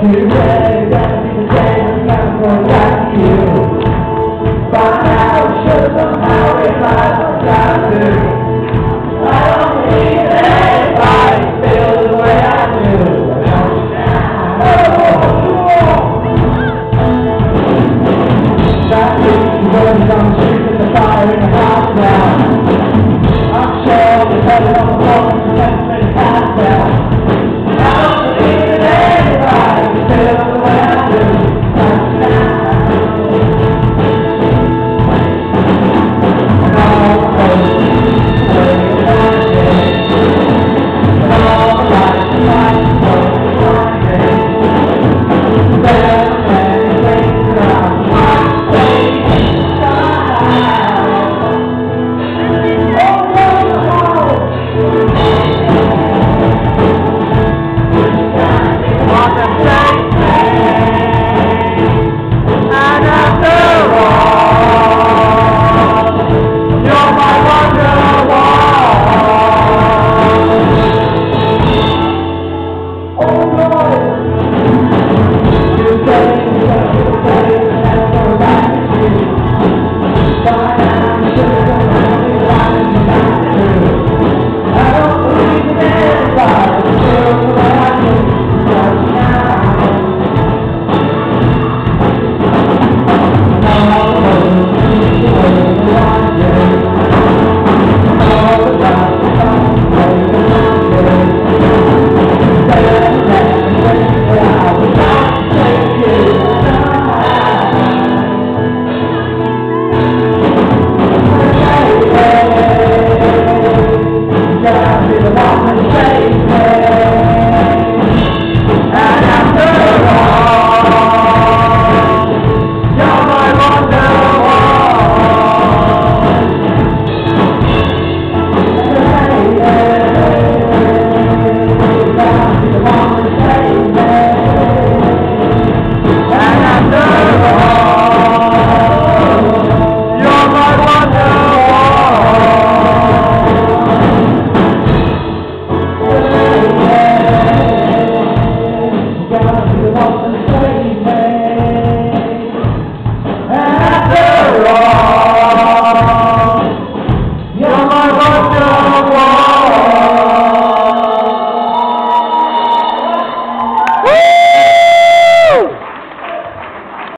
But now, show somehow, if I